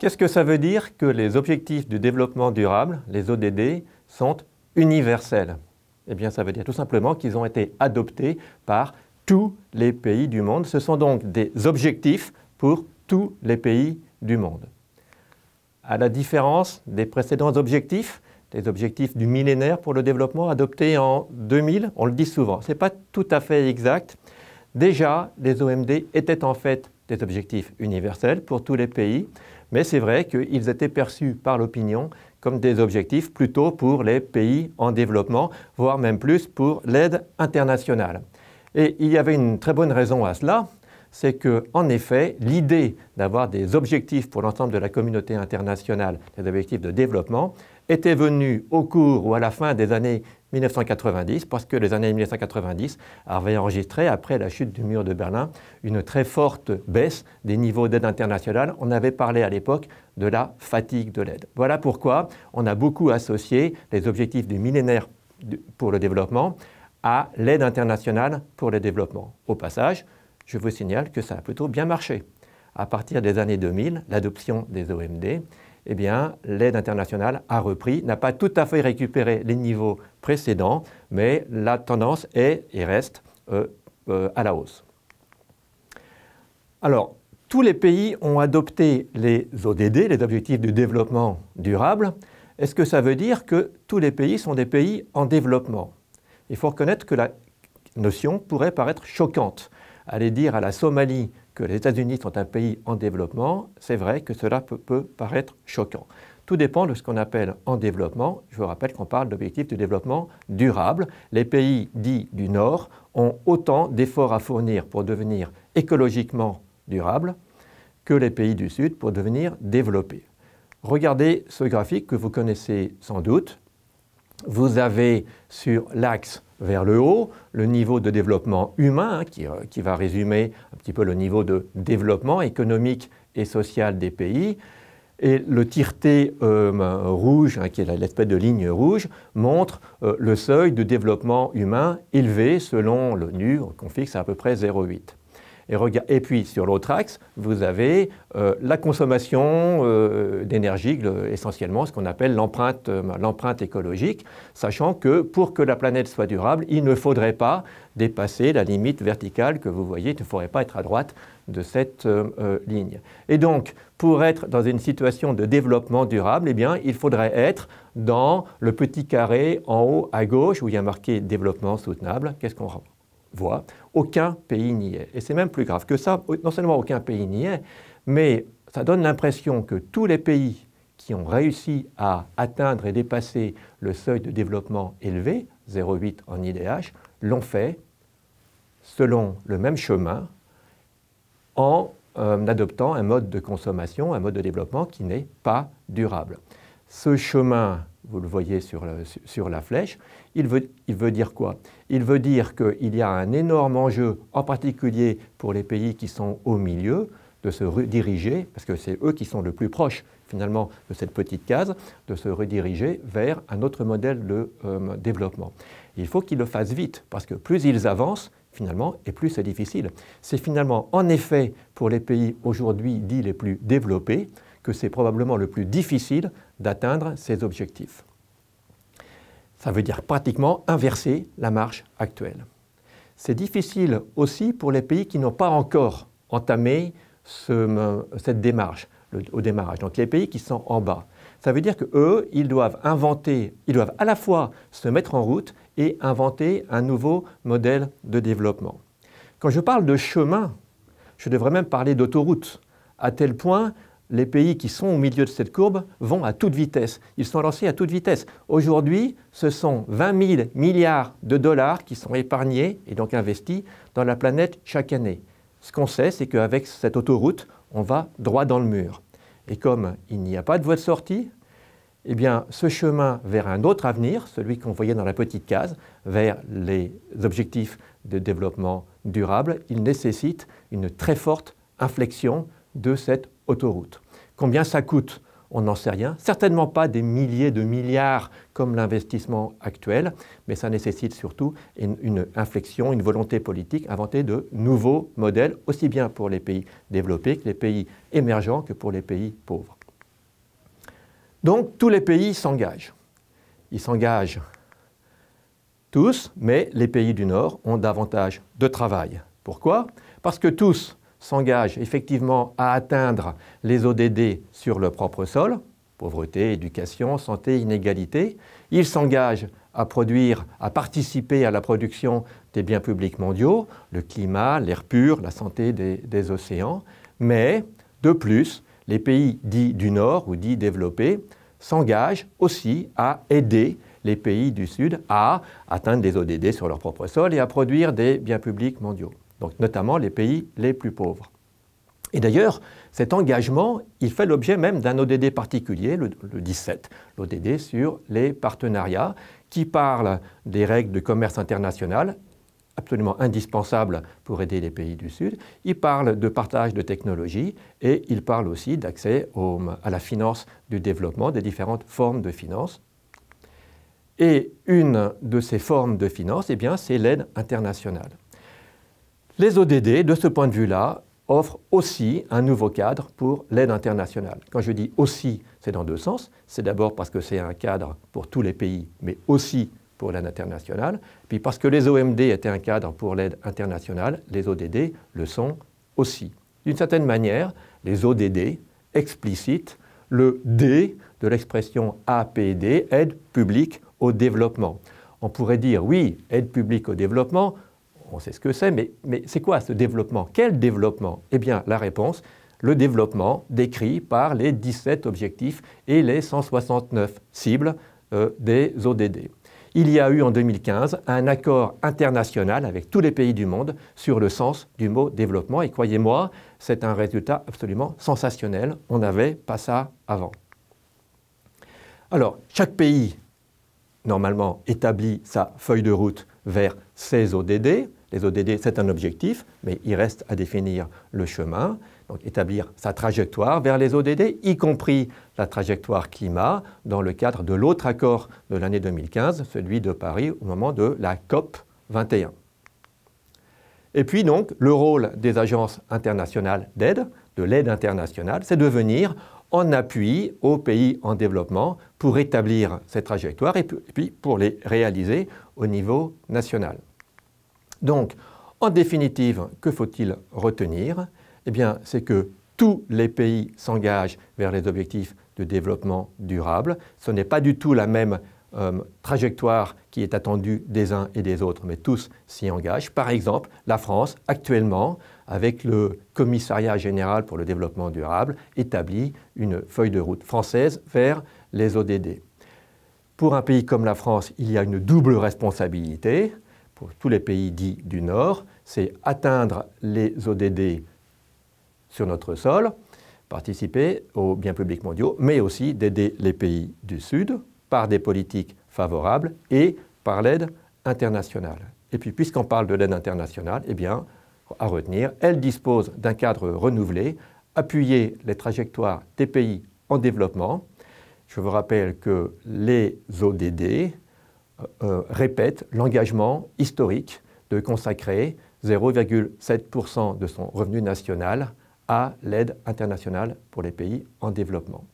Qu'est-ce que ça veut dire que les objectifs du développement durable, les ODD, sont universels? Eh bien, ça veut dire tout simplement qu'ils ont été adoptés par tous les pays du monde. Ce sont donc des objectifs pour tous les pays du monde. À la différence des précédents objectifs, des objectifs du millénaire pour le développement adoptés en 2000, on le dit souvent, ce n'est pas tout à fait exact. Déjà, les OMD étaient en fait des objectifs universels pour tous les pays, mais c'est vrai qu'ils étaient perçus par l'opinion comme des objectifs plutôt pour les pays en développement, voire même plus pour l'aide internationale. Et il y avait une très bonne raison à cela, c'est que, en effet, l'idée d'avoir des objectifs pour l'ensemble de la communauté internationale, des objectifs de développement, était venue au cours ou à la fin des années 1990, parce que les années 1990 avaient enregistré, après la chute du mur de Berlin, une très forte baisse des niveaux d'aide internationale. On avait parlé à l'époque de la fatigue de l'aide. Voilà pourquoi on a beaucoup associé les objectifs du millénaire pour le développement à l'aide internationale pour le développement. Au passage, je vous signale que ça a plutôt bien marché. À partir des années 2000, l'adoption des OMD, eh bien, l'aide internationale a repris, n'a pas tout à fait récupéré les niveaux précédents, mais la tendance est et reste euh, euh, à la hausse. Alors, tous les pays ont adopté les ODD, les objectifs de développement durable. Est-ce que ça veut dire que tous les pays sont des pays en développement? Il faut reconnaître que la notion pourrait paraître choquante. Aller dire à la Somalie que les États-Unis sont un pays en développement, c'est vrai que cela peut, paraître choquant. Tout dépend de ce qu'on appelle en développement. Je vous rappelle qu'on parle d'objectifs de développement durable. Les pays dits du Nord ont autant d'efforts à fournir pour devenir écologiquement durables que les pays du Sud pour devenir développés. Regardez ce graphique que vous connaissez sans doute. Vous avez sur l'axe vers le haut, le niveau de développement humain, hein, euh, qui, va résumer un petit peu le niveau de développement économique et social des pays. Et le tireté euh, rouge, hein, qui est l'espèce de ligne rouge, montre euh, le seuil de développement humain élevé selon l'ONU, qu'on fixe à peu près 0,8. Et, puis sur l'autre axe, vous avez euh, la consommation euh, d'énergie, essentiellement ce qu'on appelle euh, l'empreinte écologique, sachant que pour que la planète soit durable, il ne faudrait pas dépasser la limite verticale que vous voyez, il ne faudrait pas être à droite de cette ligne. Et donc, pour être dans une situation de développement durable, eh bien, il faudrait être dans le petit carré en haut à gauche où il y a marqué développement soutenable. Qu'est-ce qu'on voit aucun pays n'y est. Et c'est même plus grave que ça. Non seulement aucun pays n'y est, mais ça donne l'impression que tous les pays qui ont réussi à atteindre et dépasser le seuil de développement élevé, 0,8 en IDH, l'ont fait selon le même chemin en euh, adoptant un mode de consommation, un mode de développement qui n'est pas durable. Ce chemin vous le voyez sur, la flèche, il veut, dire quoi? Il veut dire qu'il y a un énorme enjeu, en particulier pour les pays qui sont au milieu, de se rediriger, parce que c'est eux qui sont le plus proches finalement de cette petite case, de se rediriger vers un autre modèle de euh, développement. Il faut qu'ils le fassent vite, parce que plus ils avancent, finalement, et plus c'est difficile. C'est finalement, en effet, pour les pays aujourd'hui dits les plus développés, que c'est probablement le plus difficile d'atteindre ces objectifs. Ça veut dire pratiquement inverser la marche actuelle. C'est difficile aussi pour les pays qui n'ont pas encore entamé cette démarche au démarrage, donc les pays qui sont en bas. Ça veut dire qu'eux, ils doivent inventer, ils doivent à la fois se mettre en route et inventer un nouveau modèle de développement. Quand je parle de chemin, je devrais même parler d'autoroute, à tel point les pays qui sont au milieu de cette courbe vont à toute vitesse. Ils sont lancés à toute vitesse. Aujourd'hui, ce sont 20 000 milliards de dollars qui sont épargnés et donc investis dans la planète chaque année. Ce qu'on sait, c'est qu'avec cette autoroute, on va droit dans le mur. Et comme il n'y a pas de voie de sortie, eh bien, ce chemin vers un autre avenir, celui qu'on voyait dans la petite case, vers les objectifs de développement durable, il nécessite une très forte inflexion de cette autoroute. Combien ça coûte on n'en sait rien, certainement pas des milliers de milliards comme l'investissement actuel, mais ça nécessite surtout une, inflexion, une volonté politique, inventer de nouveaux modèles, aussi bien pour les pays développés que les pays émergents que pour les pays pauvres. Donc tous les pays s'engagent. Ils s'engagent tous, mais les pays du Nord ont davantage de travail. Pourquoi? Parce que tous s'engagent effectivement à atteindre les ODD sur leur propre sol, pauvreté, éducation, santé, inégalité. Ils s'engagent à produire, à participer à la production des biens publics mondiaux, le climat, l'air pur, la santé des, des, océans. Mais, de plus, les pays dits du Nord ou dits développés s'engagent aussi à aider les pays du Sud à atteindre des ODD sur leur propre sol et à produire des biens publics mondiaux, donc notamment les pays les plus pauvres. Et d'ailleurs, cet engagement, il fait l'objet même d'un ODD particulier, le, 17, l'ODD sur les partenariats, qui parle des règles de commerce international, absolument indispensables pour aider les pays du Sud. Il parle de partage de technologies et il parle aussi d'accès à la finance du développement, des différentes formes de finance. Et une de ces formes de finance, eh c'est l'aide internationale. Les ODD, de ce point de vue-là, offrent aussi un nouveau cadre pour l'aide internationale. Quand je dis aussi, c'est dans deux sens. C'est d'abord parce que c'est un cadre pour tous les pays, mais aussi pour l'aide internationale. Puis parce que les OMD étaient un cadre pour l'aide internationale, les ODD le sont aussi. D'une certaine manière, les ODD explicitent le D de l'expression APD, aide publique au développement. On pourrait dire, oui, aide publique au développement, on sait ce que c'est, mais, c'est quoi ce développement? Quel développement? Eh bien, la réponse, le développement décrit par les 17 objectifs et les 169 cibles euh, des ODD. Il y a eu en 2015 un accord international avec tous les pays du monde sur le sens du mot développement et croyez-moi, c'est un résultat absolument sensationnel. On n'avait pas ça avant. Alors, chaque pays normalement établit sa feuille de route vers ses ODD. Les ODD, c'est un objectif, mais il reste à définir le chemin, donc établir sa trajectoire vers les ODD, y compris la trajectoire climat, dans le cadre de l'autre accord de l'année 2015, celui de Paris, au moment de la COP 21. Et puis donc, le rôle des agences internationales d'aide, de l'aide internationale, c'est de venir en appui aux pays en développement pour établir ces trajectoires et puis pour les réaliser au niveau national. Donc, en définitive, que faut-il retenir? Eh bien, c'est que tous les pays s'engagent vers les objectifs de développement durable. Ce n'est pas du tout la même euh, trajectoire qui est attendue des uns et des autres, mais tous s'y engagent. Par exemple, la France, actuellement, avec le Commissariat général pour le développement durable, établit une feuille de route française vers les ODD. Pour un pays comme la France, il y a une double responsabilité. Pour tous les pays dits du Nord, c'est atteindre les ODD sur notre sol, participer aux biens publics mondiaux, mais aussi d'aider les pays du Sud par des politiques favorables et par l'aide internationale. Et puis, puisqu'on parle de l'aide internationale, eh bien, à retenir, elle dispose d'un cadre renouvelé, appuyer les trajectoires des pays en développement. Je vous rappelle que les ODD euh, répètent l'engagement historique de consacrer 0,7% de son revenu national à l'aide internationale pour les pays en développement.